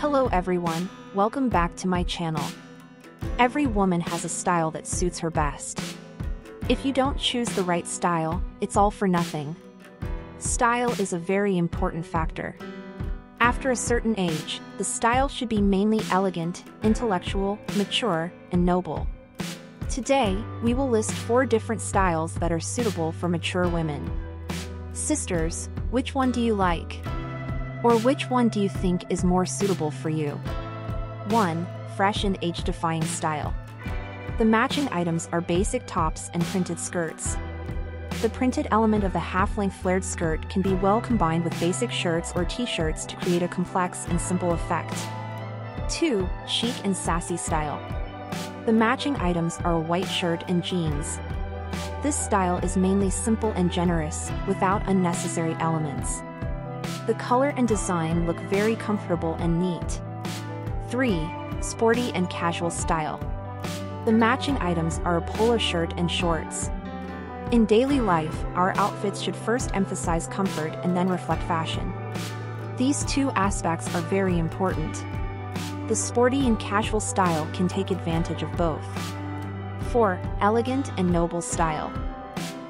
Hello everyone, welcome back to my channel. Every woman has a style that suits her best. If you don't choose the right style, it's all for nothing. Style is a very important factor. After a certain age, the style should be mainly elegant, intellectual, mature, and noble. Today, we will list four different styles that are suitable for mature women. Sisters, which one do you like? Or which one do you think is more suitable for you? 1. Fresh and age-defying style. The matching items are basic tops and printed skirts. The printed element of the half-length flared skirt can be well combined with basic shirts or t-shirts to create a complex and simple effect. 2. Chic and sassy style. The matching items are a white shirt and jeans. This style is mainly simple and generous, without unnecessary elements. The color and design look very comfortable and neat. 3. Sporty and casual style. The matching items are a polo shirt and shorts. In daily life, our outfits should first emphasize comfort and then reflect fashion. These two aspects are very important. The sporty and casual style can take advantage of both. 4. Elegant and noble style.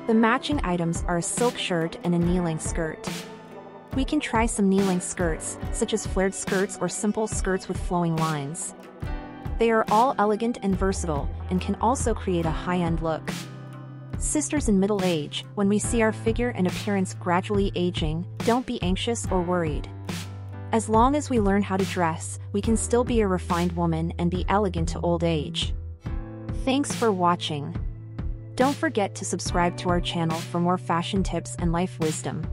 The matching items are a silk shirt and a knee-length skirt. We can try some knee-length skirts, such as flared skirts or simple skirts with flowing lines. They are all elegant and versatile, and can also create a high-end look. Sisters in middle age, when we see our figure and appearance gradually aging, don't be anxious or worried. As long as we learn how to dress, we can still be a refined woman and be elegant to old age. Thanks for watching. Don't forget to subscribe to our channel for more fashion tips and life wisdom.